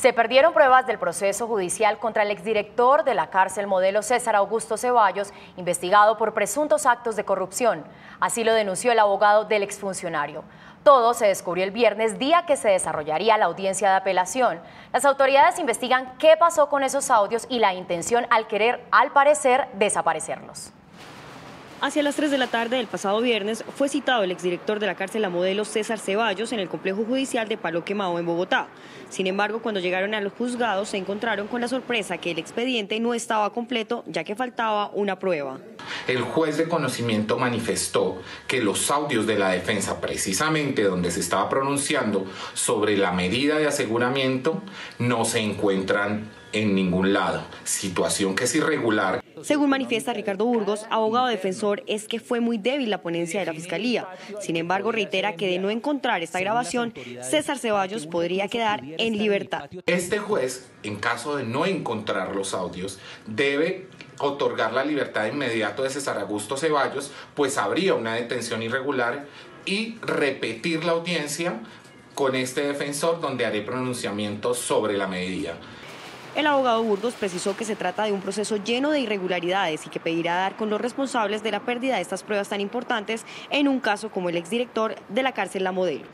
Se perdieron pruebas del proceso judicial contra el exdirector de la cárcel modelo César Augusto Ceballos, investigado por presuntos actos de corrupción. Así lo denunció el abogado del exfuncionario. Todo se descubrió el viernes, día que se desarrollaría la audiencia de apelación. Las autoridades investigan qué pasó con esos audios y la intención al querer, al parecer, desaparecerlos. Hacia las 3 de la tarde del pasado viernes fue citado el exdirector de la cárcel La Modelo César Ceballos en el complejo judicial de Palo Quemado en Bogotá. Sin embargo, cuando llegaron a los juzgados se encontraron con la sorpresa que el expediente no estaba completo ya que faltaba una prueba. El juez de conocimiento manifestó que los audios de la defensa, precisamente donde se estaba pronunciando sobre la medida de aseguramiento, no se encuentran en ningún lado, situación que es irregular. Según manifiesta Ricardo Burgos, abogado defensor, es que fue muy débil la ponencia de la Fiscalía. Sin embargo, reitera que de no encontrar esta grabación, César Ceballos podría quedar en libertad. Este juez, en caso de no encontrar los audios, debe otorgar la libertad inmediata de César Augusto Ceballos, pues habría una detención irregular y repetir la audiencia con este defensor donde haré pronunciamientos sobre la medida. El abogado Burgos precisó que se trata de un proceso lleno de irregularidades y que pedirá dar con los responsables de la pérdida de estas pruebas tan importantes en un caso como el exdirector de la cárcel La Modelo.